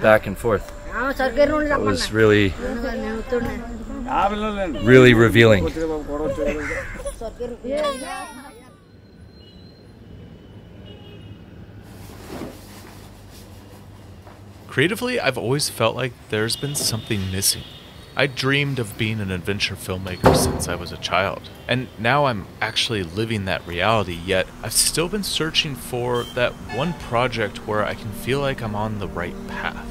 Back and forth. It was really, really revealing. Creatively, I've always felt like there's been something missing. I dreamed of being an adventure filmmaker since I was a child, and now I'm actually living that reality, yet I've still been searching for that one project where I can feel like I'm on the right path.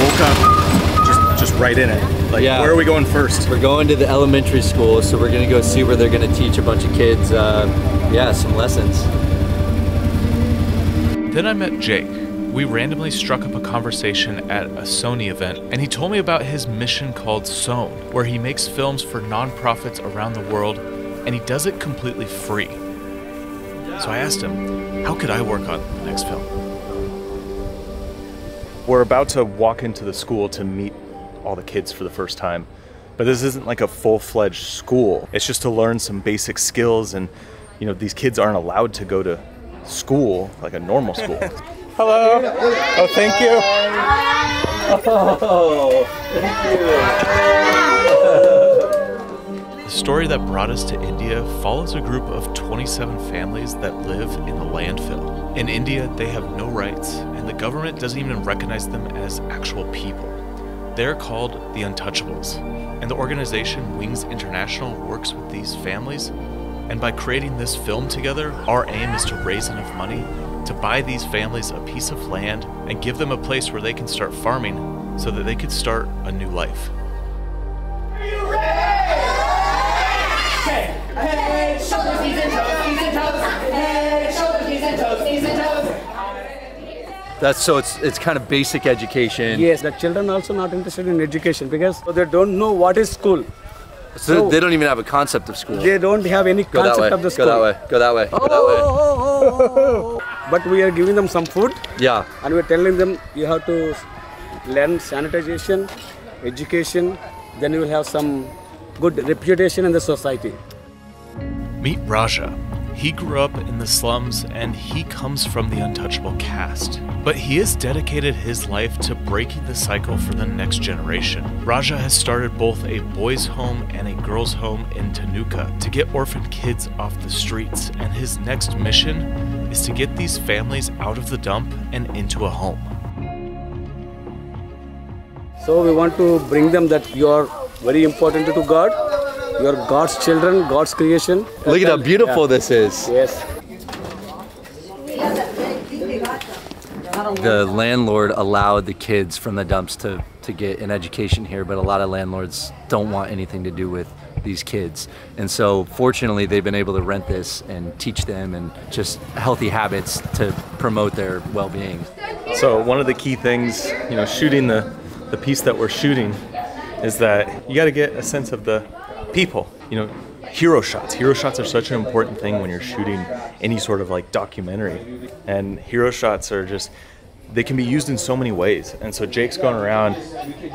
Woke up just just right in it. Like Yeah. where are we going first? We're going to the elementary school, so we're gonna go see where they're gonna teach a bunch of kids, uh, yeah, some lessons. Then I met Jake. We randomly struck up a conversation at a Sony event, and he told me about his mission called SOWN, where he makes films for nonprofits around the world, and he does it completely free. So I asked him, how could I work on the next film? We're about to walk into the school to meet all the kids for the first time. But this isn't like a full-fledged school. It's just to learn some basic skills and you know, these kids aren't allowed to go to school like a normal school. Hello. Oh, oh, thank you. The story that brought us to India follows a group of 27 families that live in a landfill. In India, they have no rights, and the government doesn't even recognize them as actual people. They're called the Untouchables, and the organization Wings International works with these families. And by creating this film together, our aim is to raise enough money to buy these families a piece of land and give them a place where they can start farming so that they could start a new life. Hey, shoulders, knees and toes, knees and toes. Hey, shoulders, knees and toes, knees and toes. That's so it's it's kind of basic education. Yes, the children also not interested in education because they don't know what is school. So So- they don't even have a concept of school. They don't have any Go that concept way. of the school. Go school. that way. Go that way. Go that way. But we are giving them some food Yeah. and we're telling them you have to learn sanitization, education, then you will have some good reputation in the society. Meet Raja. He grew up in the slums and he comes from the untouchable caste. But he has dedicated his life to breaking the cycle for the next generation. Raja has started both a boys' home and a girls' home in Tanuku to get orphan kids off the streets, and his next mission is to get these families out of the dump and into a home. So we want to bring them that you are very important to God. You are God's children, God's creation. Look at how beautiful this is. Yes. The landlord allowed the kids from the dumps to, to get an education here, but a lot of landlords don't want anything to do with these kids. And so fortunately they've been able to rent this and teach them and just healthy habits to promote their well-being. So one of the key things, you know, shooting the the piece that we're shooting is that you got to get a sense of the people. You know, hero shots. Hero shots are such an important thing when you're shooting any sort of like documentary. And hero shots are just they can be used in so many ways. And so Jake's going around.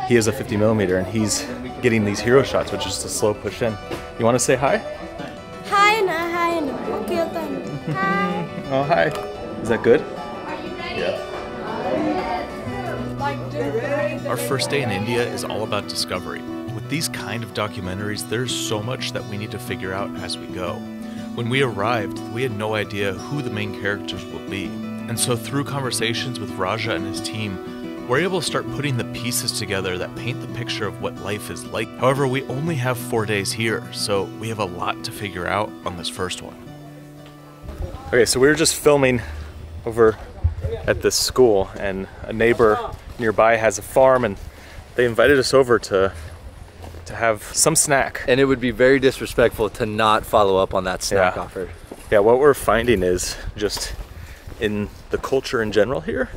He has a 50 millimeter, and he's getting these hero shots, which is a slow push in. You want to say hi? Hi na, hi na. Okay, then. Hi. Oh, hi. Is that good? Yeah. Our first day in India is all about discovery. With these kind of documentaries, there's so much that we need to figure out as we go. When we arrived, we had no idea who the main characters would be. And so, through conversations with Raja and his team, we're able to start putting the pieces together that paint the picture of what life is like. However, we only have four days here, so we have a lot to figure out on this first one. Okay, so we were just filming over at this school, and a neighbor nearby has a farm, and they invited us over to to have some snack. And it would be very disrespectful to not follow up on that snack Yeah. offer. Yeah, what we're finding is just in the culture in general here,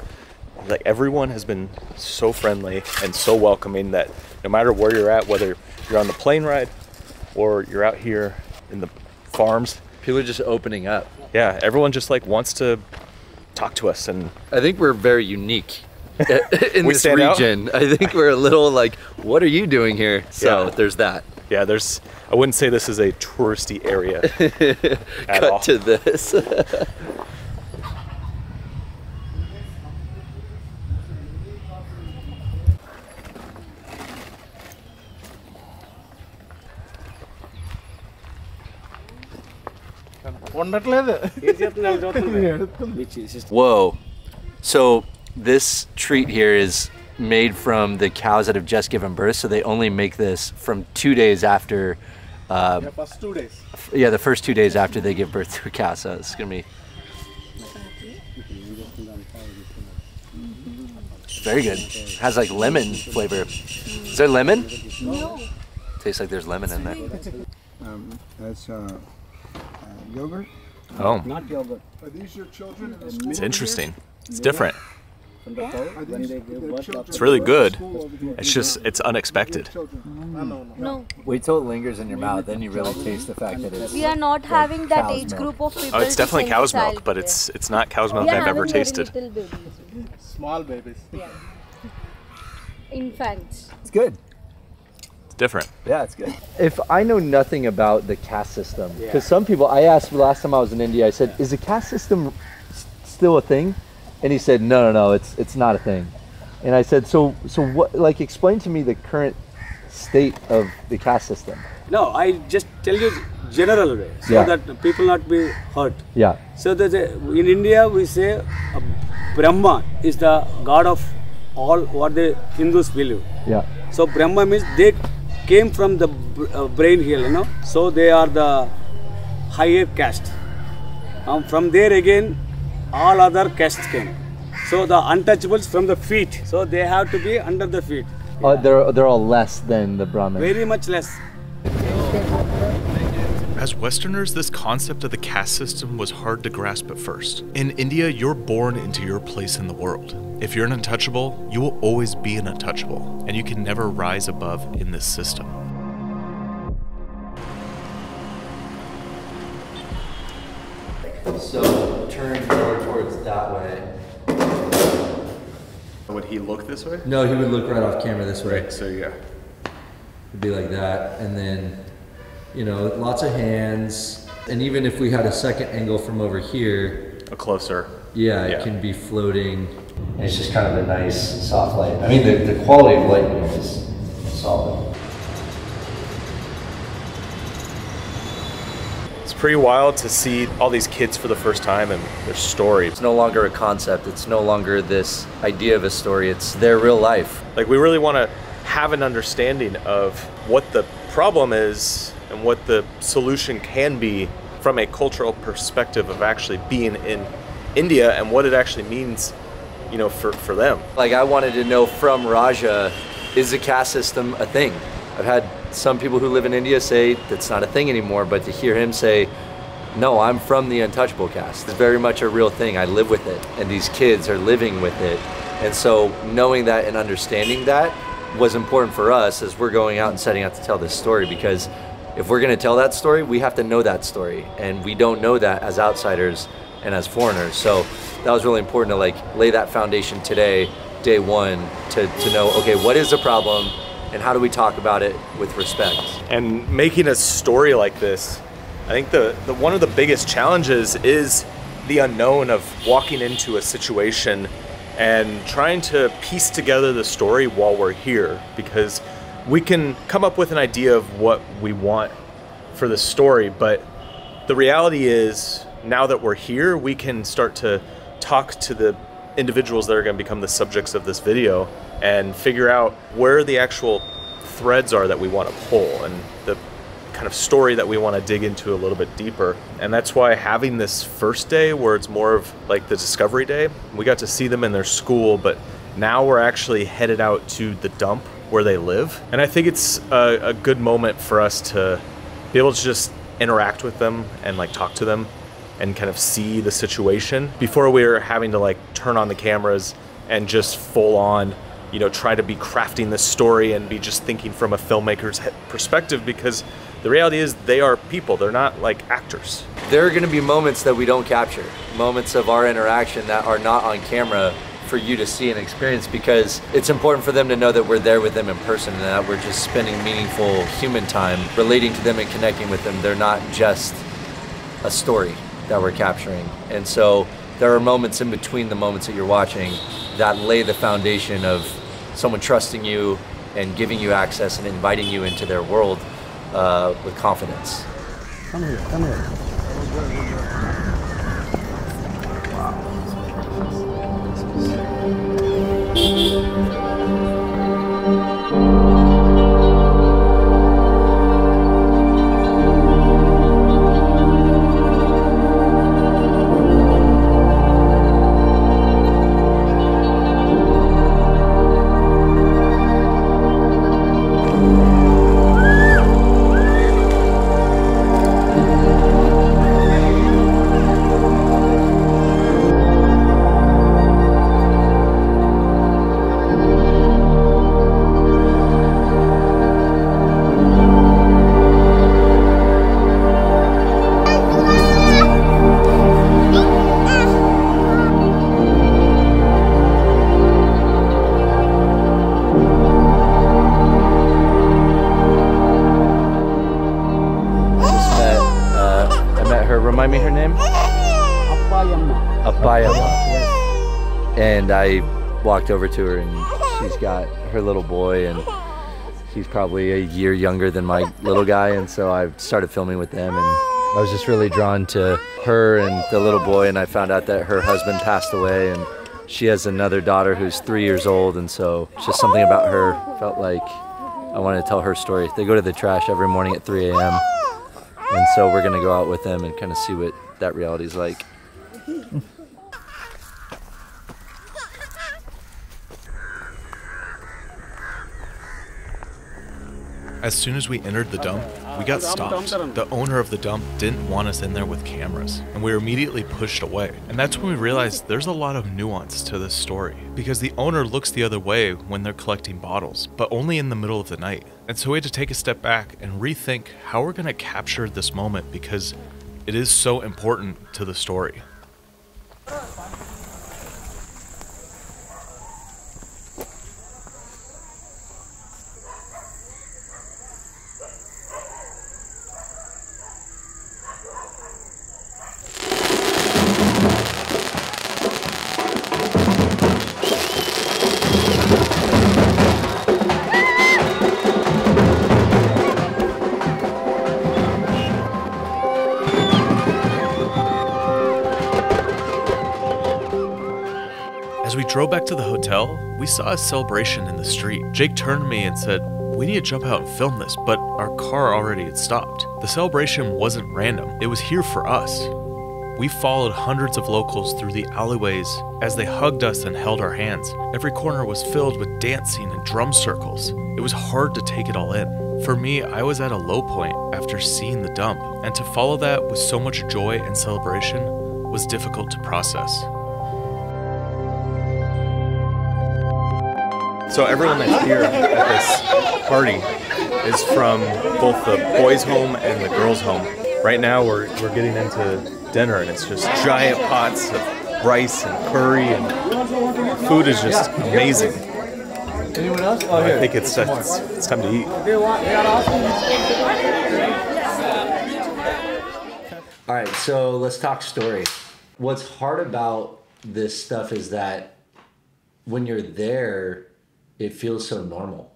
like everyone has been so friendly and so welcoming that no matter where you're at, whether you're on the plane ride or you're out here in the farms, People are just opening up. yeah, everyone just like wants to talk to us and I think we're very unique in this stand out? region. I think we're a little like, what are you doing here? So Yeah. there's that. yeah, there's I wouldn't say this is a touristy area at Cut all. to this. which is Whoa. So this treat here is made from the cows that have just given birth. So they only make this from two days after. Uh, first two days. yeah, the first two days after they give birth to a cow. So it's gonna be very good. has like lemon flavor. Is there lemon? No. Tastes like there's lemon in there. Um, that's uh, uh, yogurt. Oh, Not yogurt. Are these your children in the school? It's interesting. It's different. It's really good. school over there? It's just it's unexpected. Children. No. wait till it lingers in your mouth, then you really taste the fact that it's. We are not having that age milk. group of people. Oh, it's definitely cow's milk, but it's it's not cow's milk I've ever having very tasted. little babies. Small babies. Infants. It's good. It's different. Yeah, it's good. If I know nothing about the caste system, because some people, I asked last time I was in India, I said, "Is the caste system s- still a thing?" And he said, "No, no, no, it's it's not a thing." And I said, "So, so what? Like, explain to me the current state of the caste system." No, I just tell you general way so Yeah. that people not be hurt. Yeah, So that in India we say uh, Brahma is the god of all what the Hindus believe. yeah, So Brahma means they came from the uh, brain here, you know. So they are the higher caste. Um, from there again, all other castes came. So the untouchables from the feet. So they have to be under the feet. uh, they're they're all less than the Brahmin. Very much less. As Westerners, this concept of the caste system was hard to grasp at first. In India, you're born into your place in the world. If you're an untouchable, you will always be an untouchable, and you can never rise above in this system. So turn more towards that way. Would he look this way? No, he would look right off camera this way. Right, So yeah. It'd be like that, and then, you know, lots of hands. And even if we had a second angle from over here, A closer. yeah, it Yeah. can be floating. And it's just kind of a nice soft light. I mean, the, the quality of light here is solid. Pretty wild to see all these kids for the first time and their stories. It's no longer a concept. It's no longer this idea of a story. It's their real life. Like we really want to have an understanding of what the problem is and what the solution can be from a cultural perspective of actually being in India and what it actually means, you know, for, for them. Like I wanted to know from Raja, is the caste system a thing? I've had some people who live in India say that's not a thing anymore, but to hear him say, no, I'm from the untouchable caste. It's very much a real thing. I live with it, and these kids are living with it. And so knowing that and understanding that was important for us as we're going out and setting out to tell this story because if we're going to tell that story, we have to know that story. And we don't know that as outsiders and as foreigners. So that was really important to like lay that foundation today, day one, to, to know, okay, what is the problem and how do we talk about it with respect? And making a story like this, I think the, the one of the biggest challenges is the unknown of walking into a situation and trying to piece together the story while we're here because we can come up with an idea of what we want for the story, but the reality is now that we're here, we can start to talk to the individuals that are going to become the subjects of this video and figure out where the actual threads are that we want to pull and the kind of story that we want to dig into a little bit deeper. And that's why having this first day where it's more of like the discovery day, we got to see them in their school, but now we're actually headed out to the dump where they live. And I think it's a, a good moment for us to be able to just interact with them and like talk to them and kind of see the situation before we're having to like turn on the cameras and just full on you know try to be crafting this story and be just thinking from a filmmaker's perspective because the reality is they are people they're not like actors There are going to be moments that we don't capture, moments of our interaction that are not on camera for you to see and experience because it's important for them to know that we're there with them in person and that we're just spending meaningful human time relating to them and connecting with them. They're not just a story that we're capturing. And so there are moments in between the moments that you're watching that lay the foundation of someone trusting you and giving you access and inviting you into their world uh, with confidence. Come here, come here. just walked over to her, and she's got her little boy, and he's probably a year younger than my little guy, and so I started filming with them, and I was just really drawn to her and the little boy, and I found out that her husband passed away, and she has another daughter who's three years old, and so just something about her felt like I wanted to tell her story. They go to the trash every morning at 3 a.m. And so we're gonna go out with them and kind of see what that reality is like. As soon as we entered the dump, we got stopped. The owner of the dump didn't want us in there with cameras, and we were immediately pushed away. And that's when we realized there's a lot of nuance to this story, because the owner looks the other way when they're collecting bottles, but only in the middle of the night. And so we had to take a step back and rethink how we're going to capture this moment because it is so important to the story. To the hotel, we saw a celebration in the street. Jake turned to me and said, We need to jump out and film this, but our car already had stopped. The celebration wasn't random, it was here for us. We followed hundreds of locals through the alleyways as they hugged us and held our hands. Every corner was filled with dancing and drum circles. It was hard to take it all in. For me, I was at a low point after seeing the dump, and to follow that with so much joy and celebration was difficult to process. So everyone that's here at this party is from both the boys' home and the girls' home. Right now we're, we're getting into dinner and it's just giant pots of rice and curry and food is just amazing. Anyone else? Oh, I think it's, uh, it's, it's time to eat. All right, so let's talk story. What's hard about this stuff is that when you're there, it feels so normal,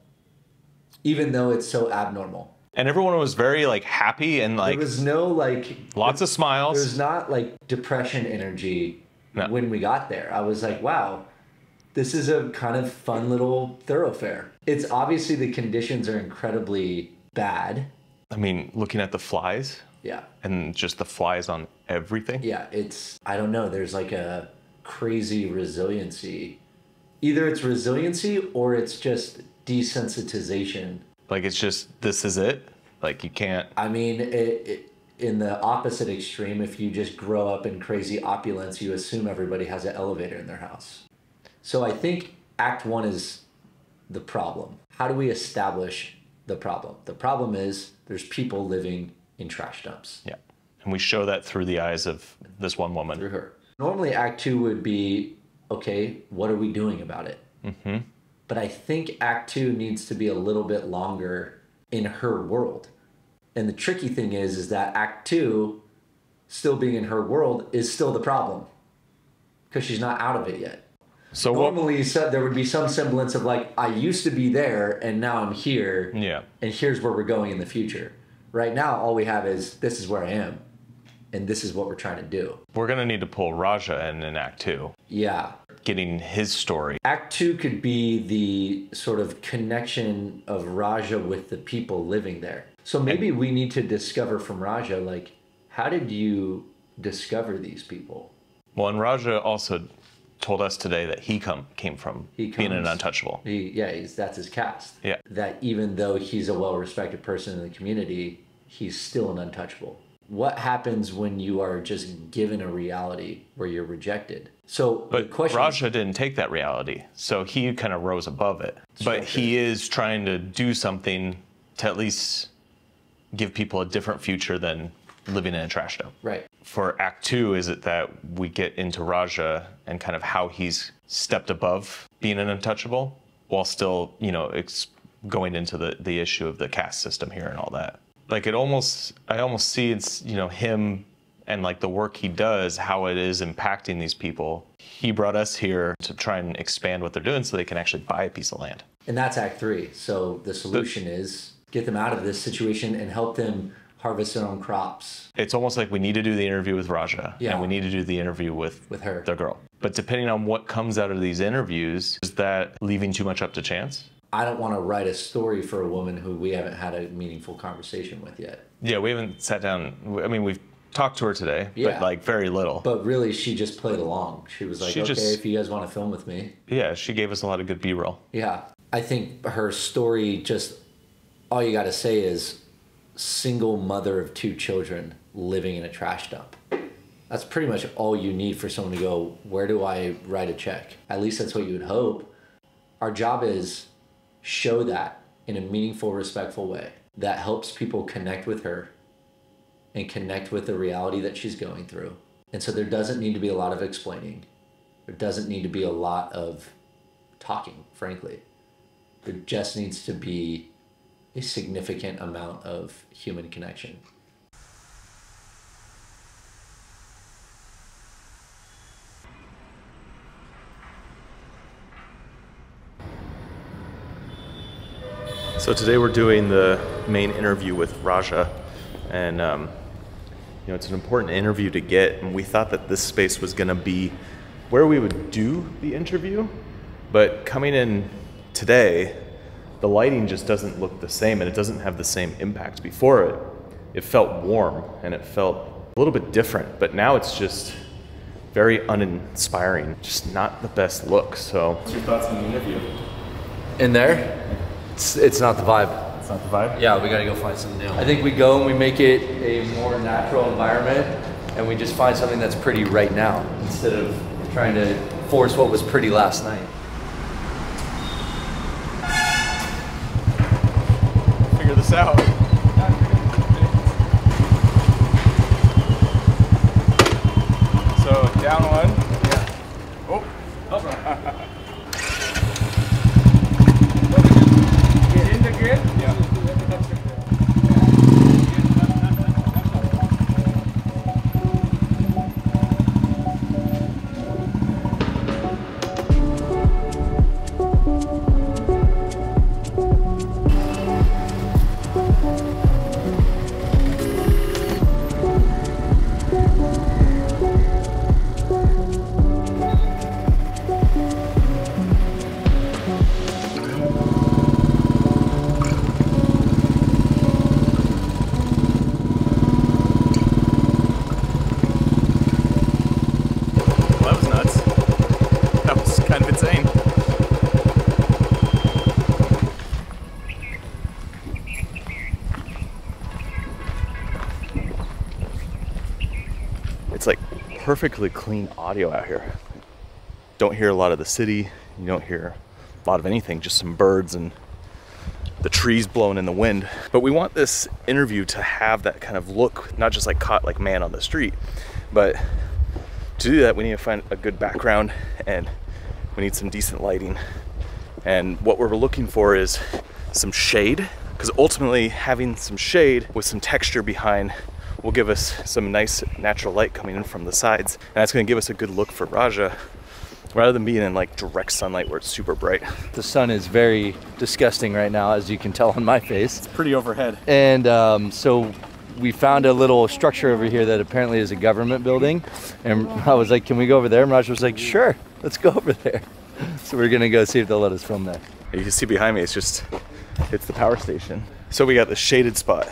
even though it's so abnormal. And everyone was very like happy and like there was no like lots of smiles. There was not like depression energy No. when we got there. I was like, wow, this is a kind of fun little thoroughfare. It's obviously the conditions are incredibly bad. I mean, looking at the flies Yeah. and just the flies on everything. Yeah, it's I don't know, there's like a crazy resiliency. Either it's resiliency or it's just desensitization. Like it's just this is it. Like you can't. I mean, it, it, in the opposite extreme, if you just grow up in crazy opulence, you assume everybody has an elevator in their house. So I think Act One is the problem. How do we establish the problem? The problem is there's people living in trash dumps. Yeah. And we show that through the eyes of this one woman. Through her. Normally, Act Two would be okay. What are we doing about it? Mm-hmm. But I think Act Two needs to be a little bit longer in her world. And the tricky thing is, is that Act Two, still being in her world, is still the problem because she's not out of it yet. So what? Normally, so there would be some semblance of like, I used to be there and now I'm here, Yeah. and here's where we're going in the future. Right now, all we have is this is where I am, and this is what we're trying to do. We're gonna need to pull Raja in in Act Two, Yeah. getting his story. Act two could be the sort of connection of Raja with the people living there. So maybe we need to discover from Raja, like, how did you discover these people? Well, and Raja also told us today that he come came from He being an untouchable. He, yeah, he's, that's his caste. Yeah. That even though he's a well respected person in the community, he's still an untouchable. What happens when you are just given a reality where you're rejected? So But question Raja didn't take that reality, so he kind of rose above it. But he is trying to do something to at least give people a different future than living in a trash dump. right. For Act Two, is it that we get into Raja and kind of how he's stepped above being an untouchable, while still, you know, ex- going into the the issue of the caste system here and all that. Like it almost, I almost see it's you know him and like the work he does, how it is impacting these people. He brought us here to try and expand what they're doing so they can actually buy a piece of land. And that's Act Three. So the solution is get them out of this situation and help them harvest their own crops It's almost like we need to do the interview with Raja, Yeah. and we need to do the interview with with her. the girl. But depending on what comes out of these interviews, is that leaving too much up to chance? I don't want to write a story for a woman who we haven't had a meaningful conversation with yet. Yeah, we haven't sat down. I mean, we've talked to her today, Yeah. but like very little. But really, she just played along. She was like, She okay, just- if you guys want to film with me. yeah, she gave us a lot of good B-roll. Yeah. I think her story just, all you got to say is single mother of two children living in a trash dump. That's pretty much all you need for someone to go, where do I write a check? At least that's what you would hope. Our job is show that in a meaningful, respectful way that helps people connect with her and connect with the reality that she's going through. And so there doesn't need to be a lot of explaining. There doesn't need to be a lot of talking, frankly. There just needs to be a significant amount of human connection. So today we're doing the main interview with Raja, and um, you know it's an important interview to get. And we thought that this space was going to be where we would do the interview, but coming in today, the lighting just doesn't look the same, and it doesn't have the same impact. Before it, it felt warm and it felt a little bit different, but now it's just very uninspiring, just not the best look. So, what's your thoughts on the interview? In there, it's, it's not the vibe. It's not the vibe. Yeah, we gotta go find something new. I think we go and we make it a more natural environment and we just find something that's pretty right now instead of trying to force what was pretty last night. Figure this out. Perfectly clean audio out here. Don't hear a lot of the city. You don't hear a lot of anything. Just some birds and the trees blowing in the wind. But we want this interview to have that kind of look, not just like caught like man on the street, but to do that, we need to find a good background and we need some decent lighting. And what we're looking for is some shade, because ultimately having some shade with some texture behind will give us some nice natural light coming in from the sides. And that's gonna give us a good look for Raja rather than being in like direct sunlight where it's super bright. The sun is very disgusting right now, as you can tell on my face. It's pretty overhead. And um, so we found a little structure over here that apparently is a government building. And I was like, can we go over there? And Raj was like, sure, let's go over there. So we're gonna go see if they'll let us film there. You can see behind me, it's just, it's the power station. So we got the shaded spot.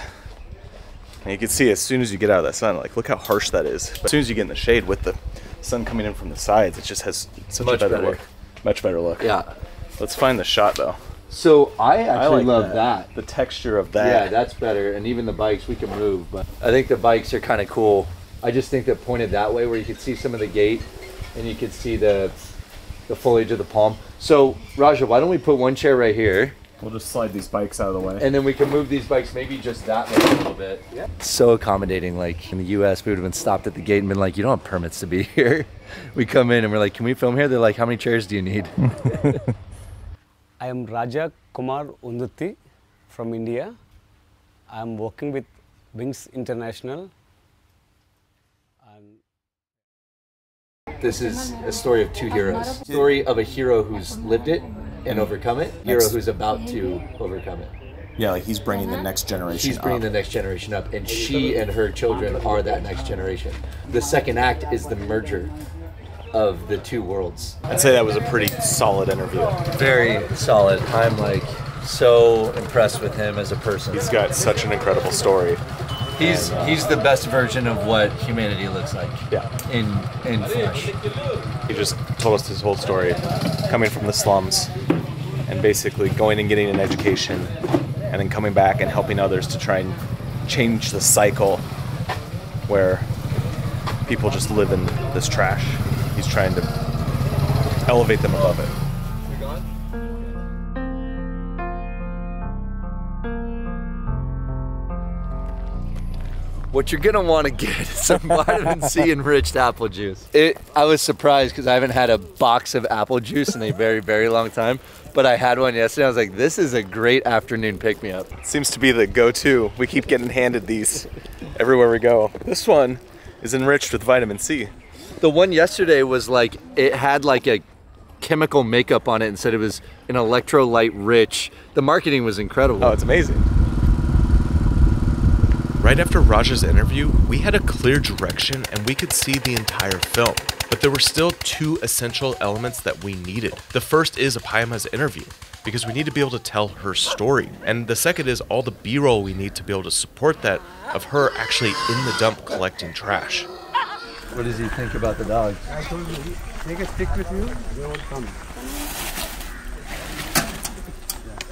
And you can see as soon as you get out of that sun, like look how harsh that is. But as soon as you get in the shade with the sun coming in from the sides, it just has such Much a better, better. look. Much better look. Yeah. Let's find the shot though. So I actually like love that. The texture of that. Yeah, that's better. And even the bikes, we can move. But I think the bikes are kind of cool. I just think that pointed that way, where you could see some of the gate, and you could see the the foliage of the palm. So Raja, why don't we put one chair right here, We'll just slide these bikes out of the way. and then we can move these bikes maybe just that way a little bit. Yeah. So accommodating. Like in the U.S., we would have been stopped at the gate and been like, "You don't have permits to be here." We come in and we're like, "Can we film here?" They're like, "How many chairs do you need?" I am Raja Kumar Undutti from India. I am working with Wings International. And This is a story of two heroes. Story of a hero who's lived it and mm. overcome it. Hero who's about to overcome it. Yeah, like he's bringing the next generation She's bringing the up. next generation up, and she and her children are that next generation. The second act is the merger of the two worlds. I'd say that was a pretty solid interview. Very solid. I'm like so impressed with him as a person. He's got such an incredible story. He's he's the best version of what humanity looks like. Yeah. In in flesh. He just told us his whole story, coming from the slums, and basically going and getting an education, and then coming back and helping others to try and change the cycle where people just live in this trash. He's trying to elevate them above it. What you're gonna want to get is some vitamin C enriched apple juice. It, I was surprised because I haven't had a box of apple juice in a very, very long time. But I had one yesterday. I was like, this is a great afternoon pick me up. Seems to be the go-to. We keep getting handed these everywhere we go. This one is enriched with vitamin C. The one yesterday was like, it had like a chemical makeup on it and said it was an electrolyte rich. The marketing was incredible. Oh, it's amazing. Right after Raja's interview, we had a clear direction and we could see the entire film. But there were still two essential elements that we needed. The first is Apayama's interview, because we need to be able to tell her story. And the second is all the B roll we need to be able to support that of her actually in the dump collecting trash. What does he think about the dog? take a stick with you, they will come.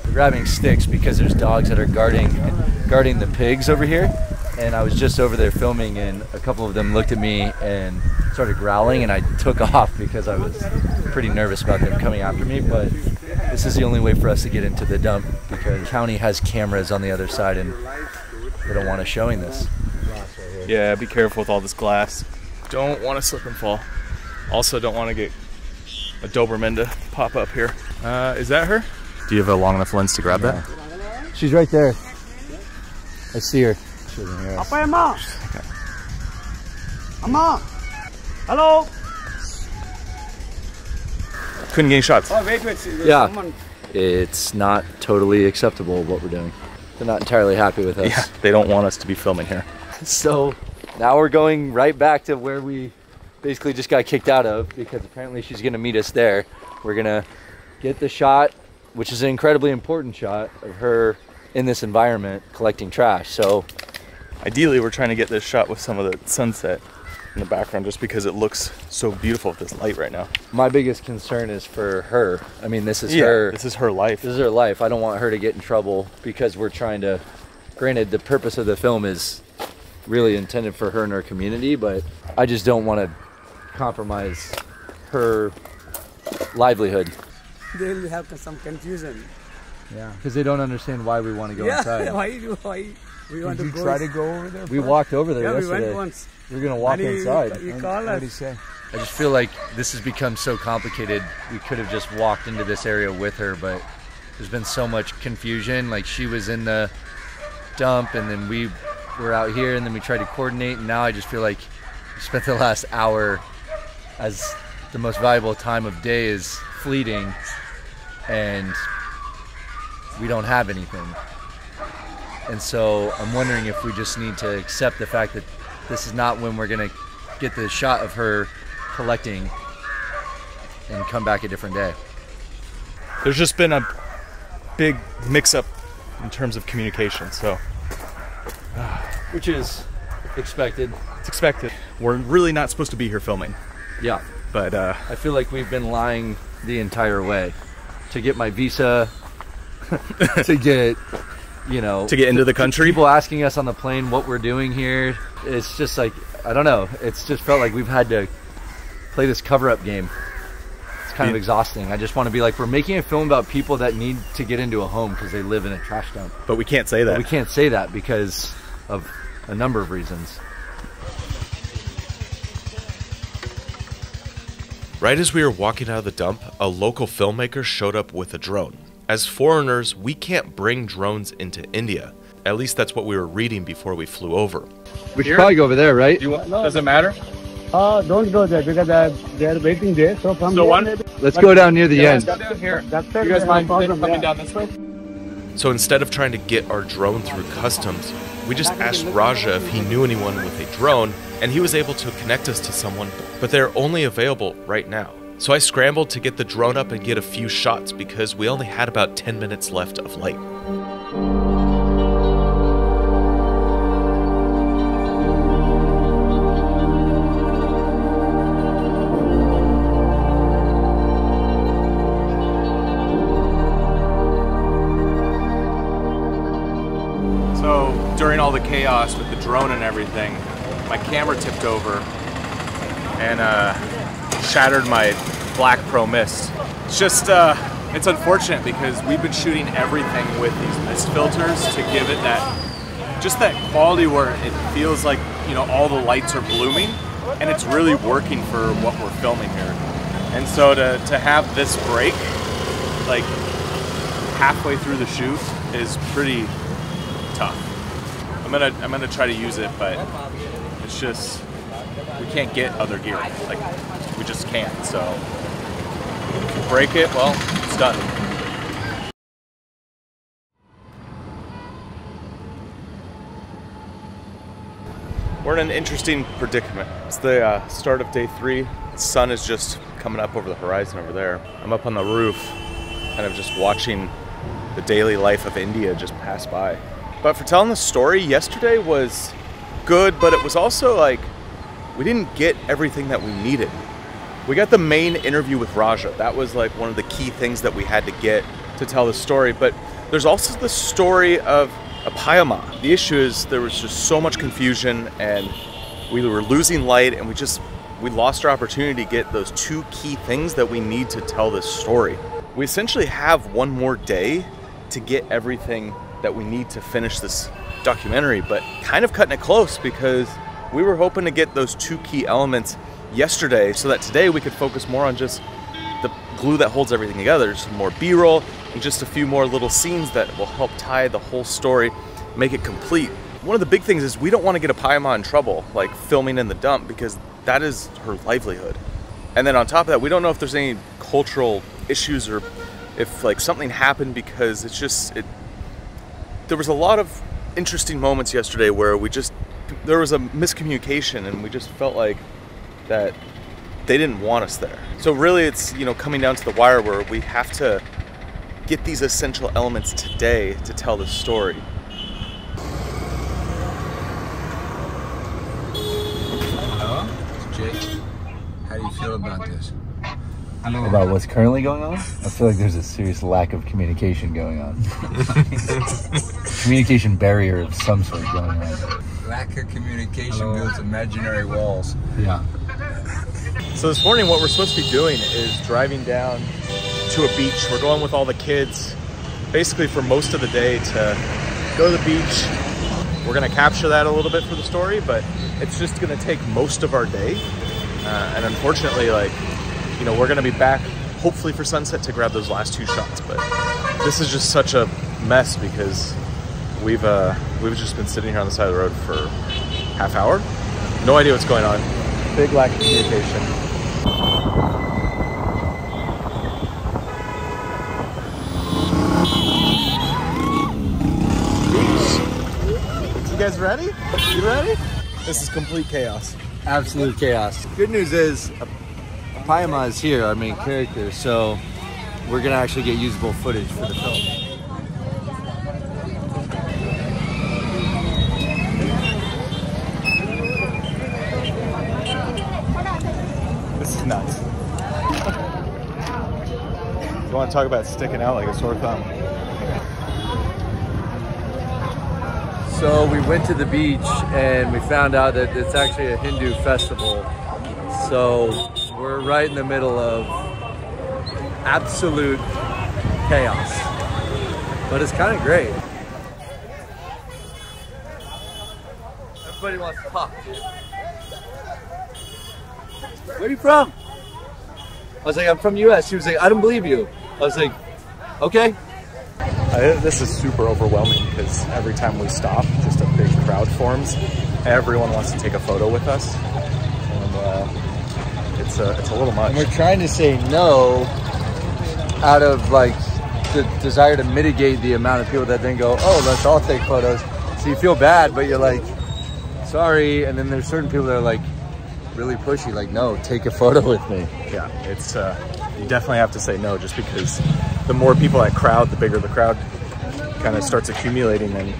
We're grabbing sticks because there's dogs that are guarding guarding the pigs over here. And I was just over there filming, and a couple of them looked at me and started growling, and I took off because I was pretty nervous about them coming after me. But this is the only way for us to get into the dump because county has cameras on the other side, and they don't want us showing this. Yeah, be careful with all this glass. Don't want to slip and fall. Also, don't want to get a Doberman to pop up here. Uh, is that her? Do you have a long enough lens to grab that? She's right there. I see her. Apa Emma? Amma? Hello? Couldn't get any shots. Oh, wait, wait. there's Yeah. Someone. It's not totally acceptable what we're doing. They're not entirely happy with us. Yeah, they don't want us to be filming here. So now we're going right back to where we basically just got kicked out of because apparently she's going to meet us there. We're going to get the shot, which is an incredibly important shot of her in this environment collecting trash. So Ideally, we're trying to get this shot with some of the sunset in the background just because it looks so beautiful with this light right now. my biggest concern is for her. I mean, this is her. This is her life. This is her life. I don't want her to get in trouble because we're trying to. Granted, the purpose of the film is really intended for her and her community, but I just don't want to compromise her livelihood They will have some confusion. Yeah. because they don't understand why we want to go yeah, inside. why do why we want Did to you go? try to go over there? We walked over there yeah, we yesterday. went once. We're gonna walk And he- inside. He, And called What us. did he say? I just feel like this has become so complicated. We could have just walked into this area with her, but there's been so much confusion. Like she was in the dump, and then we were out here, and then we tried to coordinate, and now I just feel like we spent the last hour as the most valuable time of day is fleeting, and we don't have anything. And so I'm wondering if we just need to accept the fact that this is not when we're gonna get the shot of her collecting and come back a different day. There's just been a big mix up in terms of communication, so Which is expected. it's expected. We're really not supposed to be here filming, Yeah. but uh, I feel like we've been lying the entire way to get my visa, to get, you know, to get into the country, people asking us on the plane what we're doing here. It's just like, I don't know. It's just felt like we've had to play this cover up game. It's kind of exhausting. I just want to be like, we're making a film about people that need to get into a home because they live in a trash dump. but we can't say that. But we can't say that because of a number of reasons. Right as we were walking out of the dump, a local filmmaker showed up with a drone. As foreigners, we can't bring drones into India. At least that's what we were reading before we flew over. We should probably go over there, right? Does it matter? Uh, don't go there because uh, they are waiting there. So from So one- maybe- Let's go down near the end. Down here. That's You guys mind problem, coming yeah. down this way? So instead of trying to get our drone through customs, we just asked Raja if he knew anyone with a drone, and he was able to connect us to someone, but they're only available right now. So I scrambled to get the drone up and get a few shots because we only had about 10 minutes left of light. So during all the chaos with the drone and everything, my camera tipped over and uh, shattered my Black Pro Mist. It's just, uh, it's unfortunate because we've been shooting everything with these mist filters to give it that, just that quality where it feels like, you know, all the lights are blooming and it's really working for what we're filming here. And so to, to have this break, like halfway through the shoot is pretty tough. I'm gonna I'm gonna try to use it, but it's just we can't get other gear. Like just can't. So if you break it, well, it's done. We're in an interesting predicament. It's the uh, start of day three. The sun is just coming up over the horizon over there. I'm up on the roof, kind of just watching the daily life of India just pass by. But for telling the story, yesterday was good, but it was also like we didn't get everything that we needed. We got the main interview with Raja. That was like one of the key things that we had to get to tell the story. But there's also the story of Apayama. The issue is there was just so much confusion and we were losing light and we just we lost our opportunity to get those two key things that we need to tell this story. We essentially have one more day to get everything that we need to finish this documentary, but kind of cutting it close because we were hoping to get those two key elements yesterday so that today we could focus more on just the glue that holds everything together, some more B-roll and just a few more little scenes that will help tie the whole story, make it complete. One of the big things is we don't want to get a Apayama in trouble, like filming in the dump, because that is her livelihood. And then on top of that, we don't know if there's any cultural issues or if like something happened because it's just it. There was a lot of interesting moments yesterday where we just there was a miscommunication and we just felt like that they didn't want us there. So really, it's you know coming down to the wire where we have to get these essential elements today to tell the story. Hello? Jake? How do you feel about this? Hello. About what's currently going on? I feel like there's a serious lack of communication going on. communication barrier of some sort going on. Lack of communication builds imaginary walls. Yeah. So this morning, what we're supposed to be doing is driving down to a beach. We're going with all the kids, basically for most of the day to go to the beach. We're gonna capture that a little bit for the story, but it's just gonna take most of our day. Uh, and unfortunately, like, you know, we're gonna be back hopefully for sunset to grab those last two shots. But this is just such a mess because we've uh, we've just been sitting here on the side of the road for half hour. No idea what's going on. Big lack of communication. You guys ready? You ready? This is complete chaos. Absolute chaos. Good news is, uh, Paima is here, our main character, so we're gonna actually get usable footage for the film. This is nuts. you talk about sticking out like a sore thumb? So we went to the beach and we found out that it's actually a Hindu festival. So we're right in the middle of absolute chaos. But it's kind of great. Everybody wants to talk. Where are you from? I was like, I'm from US. She was like, I don't believe you. I was like, okay. Uh, this is super overwhelming because every time we stop, just a big crowd forms. Everyone wants to take a photo with us, and uh, it's a it's a little much. And we're trying to say no out of like the desire to mitigate the amount of people that then go, oh, let's all take photos. So you feel bad, but you're like, sorry. And then there's certain people that are like really pushy, like, no, take a photo with me. Yeah, it's uh, you definitely have to say no, just because the more people that crowd, the bigger the crowd kind of starts accumulating, and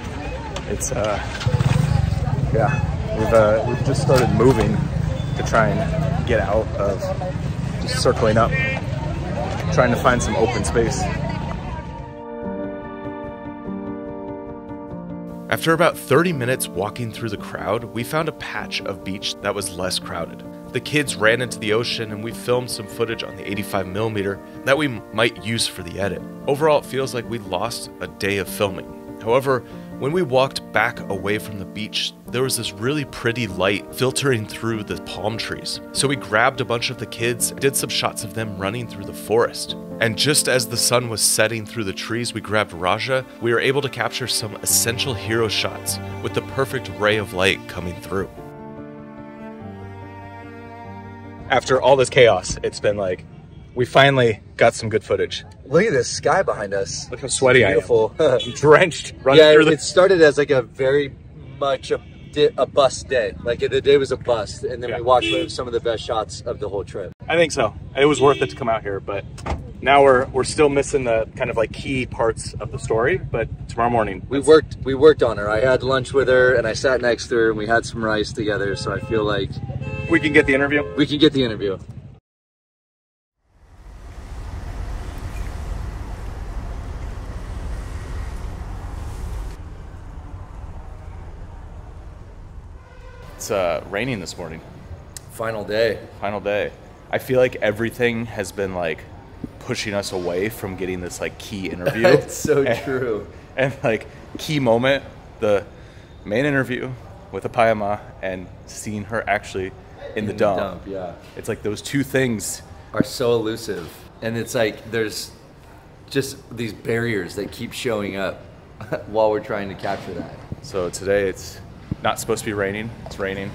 it's uh, yeah, we've uh, we've just started moving to try and get out of just circling up, trying to find some open space. After about 30 minutes walking through the crowd, we found a patch of beach that was less crowded. The kids ran into the ocean and we filmed some footage on the 85mm that we might use for the edit. Overall, it feels like we lost a day of filming. However, when we walked back away from the beach, there was this really pretty light filtering through the palm trees. So we grabbed a bunch of the kids, did some shots of them running through the forest. And just as the sun was setting through the trees, we grabbed Raja. We were able to capture some essential hero shots with the perfect ray of light coming through. After all this chaos, it's been like we finally got some good footage. Look at this sky behind us. Look how sweaty I am. Beautiful. I'm drenched running yeah, through the it started as like a very much a, a bus day. Like the day was a bust, and then Yeah. we away some of the best shots of the whole trip. I think so. It was worth it to come out here, but now we're we're still missing the kind of like key parts of the story. But tomorrow morning, We worked we worked on her. I had lunch with her, and I sat next to her, and we had some rice together. So I feel like we can get the interview. we can get the interview. It's uh, raining this morning. Final day. Final day. I feel like everything has been like pushing us away from getting this like key interview. It's so And- true. And like key moment, the main interview with Apayama and seeing her actually in, the, the dump. dump, yeah. It's like those two things. Are so elusive, and it's like there's just these barriers that keep showing up while we're trying to capture that. So today it's not supposed to be raining. It's raining,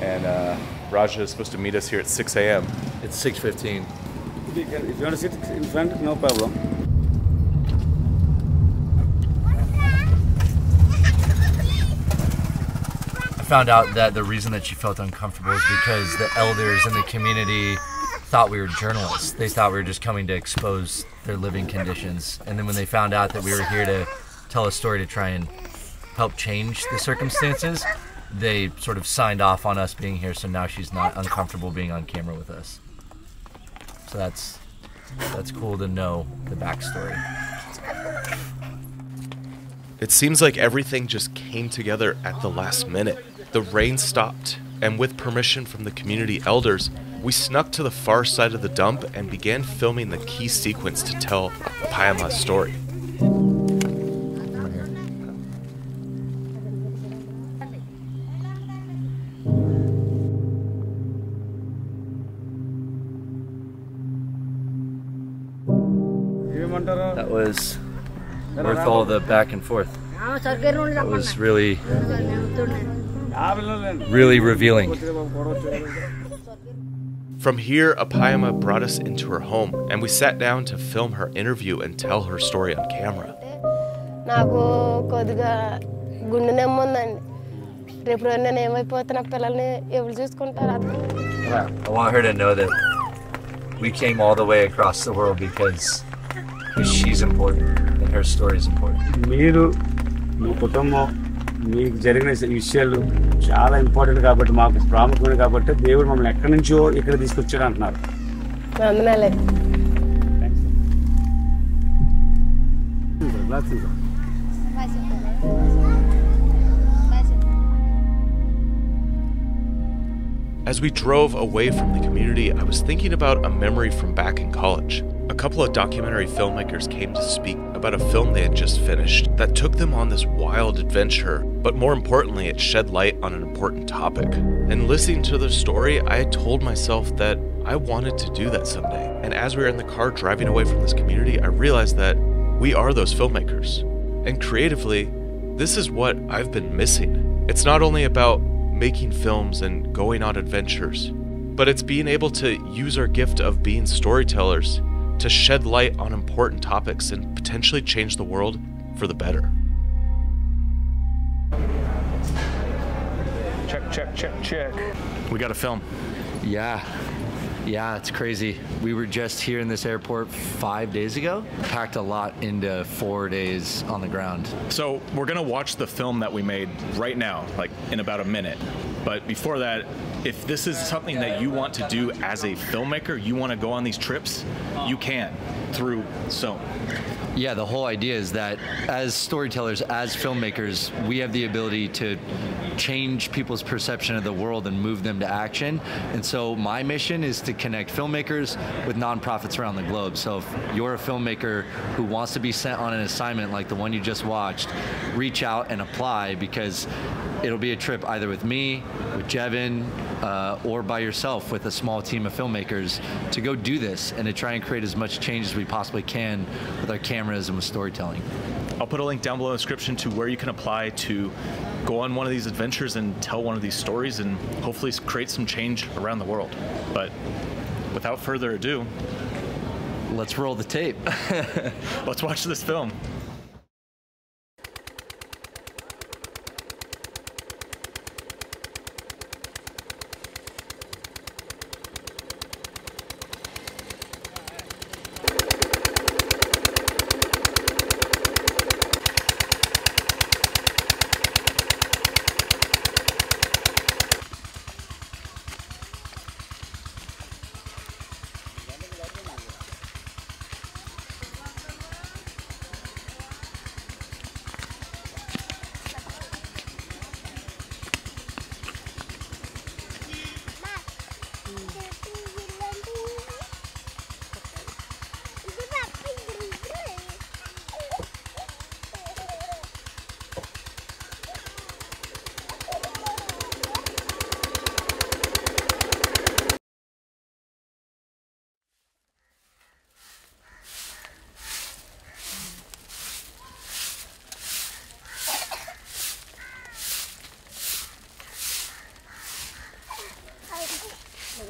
and uh, Raja is supposed to meet us here at 6 a.m. It's six fifteen. If if you want to sit in front, no problem. Found out that the reason that she felt uncomfortable is because the elders in the community thought we were journalists. They thought we were just coming to expose their living conditions. And then when they found out that we were here to tell a story to try and help change the circumstances, they sort of signed off on us being here. So now she's not uncomfortable being on camera with us. So that's that's cool to know the backstory. It seems like everything just came together at the last minute. The rain stopped, and with permission from the community elders, we snuck to the far side of the dump and began filming the key sequence to tell Payama's story. the back and forth. That was really, really revealing. From here, Apayama brought us into her home, and we sat down to film her interview and tell her story on camera. నాకు కొద్దిగా గుండె నెమ్మ ఉందండి రేపు రోజు నేను ఏమైపోతున్నా పిల్లల్ని ఎవరు చూసుకుంటారు అది I want her to know that we came all the way across the world because, because she's important and her story is important. మీరు మీ కుటుంబం మీకు జరిగిన విషయాలు చాలా ఇంపార్టెంట్ కాబట్టి మాకు ప్రాముఖ్యమైన కాబట్టి దేవుడు మమ్మల్ని ఎక్కడి నుంచో ఇక్కడ తీసుకొచ్చాడు అంటున్నారు అందునలే As we drove away from the community, I was thinking about a memory from back in college. A couple of documentary filmmakers came to speak about a film they had just finished that took them on this wild adventure, but more importantly, it shed light on an important topic. And listening to their story, I had told myself that I wanted to do that someday. And as we were in the car driving away from this community, I realized that we are those filmmakers. And creatively, this is what I've been missing. It's not only about making films and going on adventures, but it's being able to use our gift of being storytellers to shed light on important topics and potentially change the world for the better. Check, check, check, check. We got a film. Yeah. Yeah, it's crazy. We were just here in this airport five days ago. Packed a lot into four days on the ground. So we're gonna watch the film that we made right now, like in about a minute. But before that, if this is something that you want to do as a filmmaker, you want to go on these trips, you can through SOWN. Yeah, the whole idea is that as storytellers, as filmmakers, we have the ability to change people's perception of the world and move them to action. And so my mission is to connect filmmakers with nonprofits around the globe. So if you're a filmmaker who wants to be sent on an assignment like the one you just watched, reach out and apply because it'll be a trip either with me, with Jeven, uh, or by yourself with a small team of filmmakers to go do this and to try and create as much change as we possibly can with our cameras and with storytelling. I'll put a link down below in the description to where you can apply to go on one of these adventures and tell one of these stories and hopefully create some change around the world. But without further ado, Let's roll the tape. let's watch this film.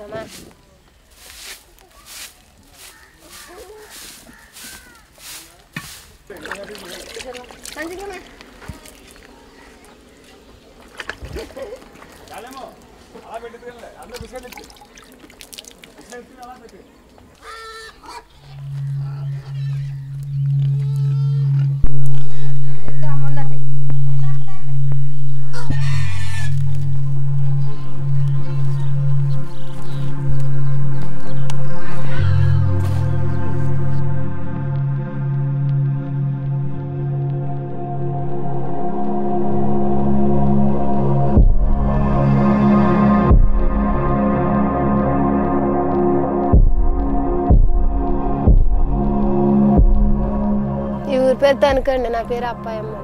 মামা అలా పెట్టుకోలే అందరూ విషయాలు అలా పెట్టి తణుకండి నా పేరు అప్పాయమ్మ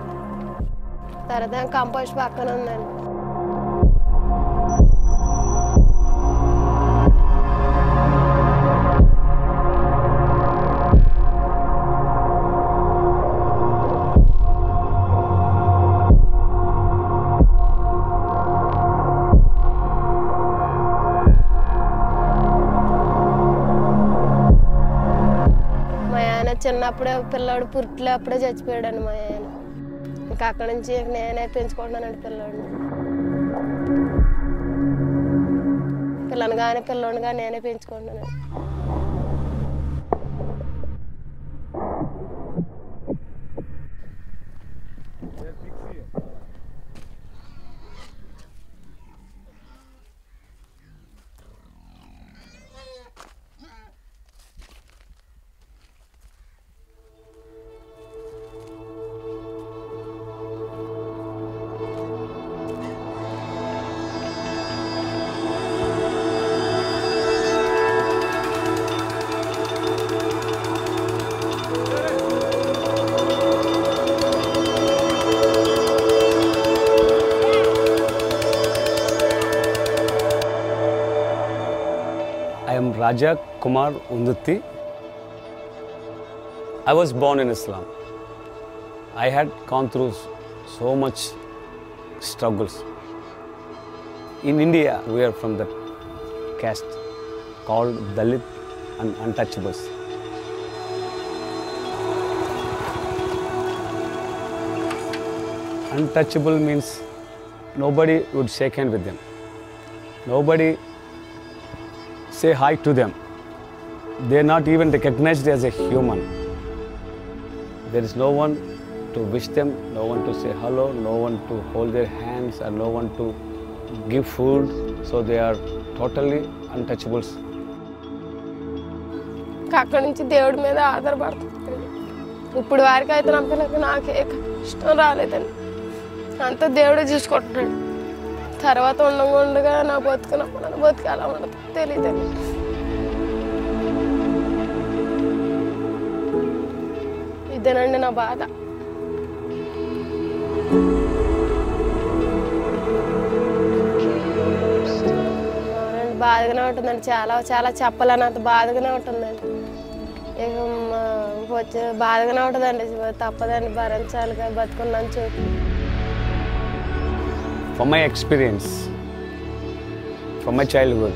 తర్వాత compost పక్కన ఉందండి ఆయన చిన్నప్పుడే పిల్లోడు పుట్టిలో అప్పుడే చచ్చిపోయాడండి మా ఆయన. ఇంకా అక్కడి నుంచి నేనే పెంచుకుంటున్నానండి పిల్లోడిని. పిల్లని కానీ పిల్లోని కానీ నేనే పెంచుకుంటున్నాను Raja Kumar Undutti. I was born in Islam. I had gone through so much struggles. In India, we are from the caste called Dalit and Untouchables. Untouchable means nobody would shake hand with them. Nobody say hi to them. They are not even recognized as a human. There is no one to wish them, no one to say hello, no one to hold their hands, and no one to give food. So they are totally untouchables. ఇంకా అక్కడి నుంచి దేవుడి మీద ఆధారపడుతుంది ఇప్పుడు వారికి అయితే నా పిల్లకి నాకే ఇష్టం రాలేదండి అంతా దేవుడే చూసుకుంటున్నాడు తర్వాత ఉండగా ఉండగా నా బతుకున్నప్పుడు బతకాలా ఉండదు తెలియదండి ఇదేనండి నా బాధ. బాధగానే ఉంటుందండి. చాలా చాలా చెప్పలేనంత బాధగానే ఉంటుందండి. ఇక మా వచ్చే బాధగానే ఉంటుందండి. తప్పదండి భరించాలిగా బతుకున్నాను చూపి for my experience from my childhood,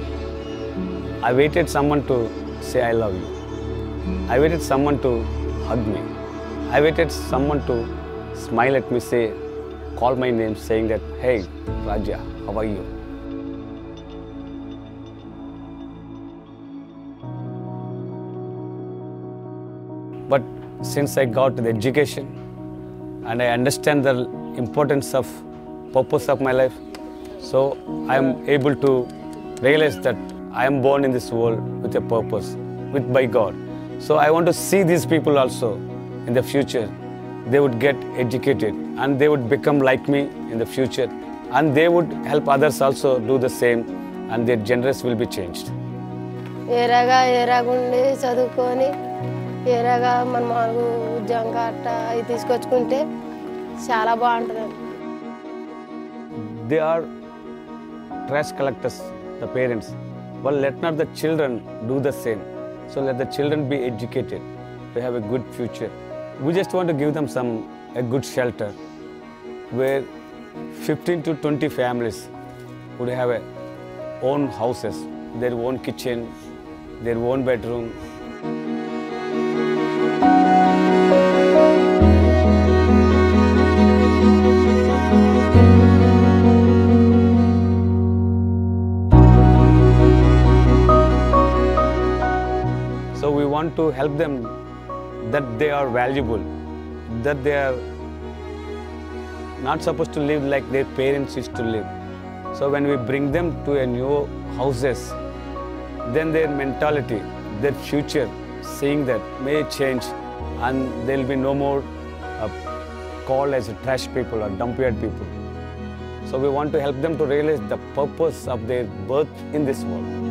I waited someone to say I love you. I waited someone to hug me. I waited someone to smile at me, say, call my name, saying that, hey, Raja, how are you? But since I got the education and I understand the importance of purpose of my life, so I am able to realize that I am born in this world with a purpose, with by God. So I want to see these people also in the future. They would get educated and they would become like me in the future and they would help others also do the same and their genders will be changed. ఏరాగా ఏరాగుండి చదువుకొని ఏరాగా మన మాకు ఉద్యోగం గట్ట అవి తీసుకొచ్చుకుంటే చాలా బాగుంటుందండి they are trash collectors, the parents. Well, let not the children do the same. So let the children be educated to have a good future. We just want to give them some a good shelter where 15 to 20 families would have a own houses, their own kitchen, their own bedroom, to help them that they are valuable, that they are not supposed to live like their parents used to live. So when we bring them to a new houses, then their mentality, their future, seeing that may change and there will be no more uh, called as trash people or dumpyard people. So we want to help them to realize the purpose of their birth in this world.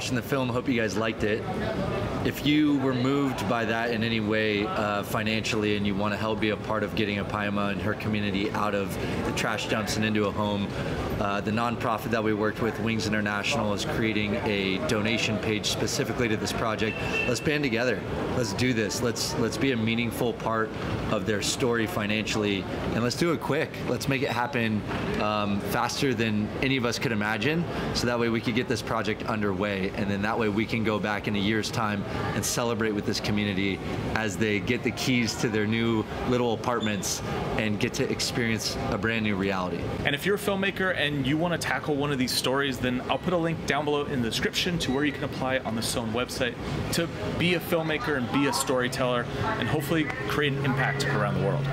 Watching the film. Hope you guys liked it. If you were moved by that in any way uh, financially and you want to help be a part of getting Apaima and her community out of the trash dumps and into a home, uh, the nonprofit that we worked with, Wings International, is creating a donation page specifically to this project. Let's band together. Let's do this. Let's let's be a meaningful part of their story financially, and let's do it quick. Let's make it happen um, faster than any of us could imagine, so that way we could get this project underway, and then that way we can go back in a year's time and celebrate with this community as they get the keys to their new little apartments and get to experience a brand new reality. And if you're a filmmaker and you want to tackle one of these stories, then I'll put a link down below in the description to where you can apply on the SOWN website to be a filmmaker and be a storyteller and hopefully create an impact around the world.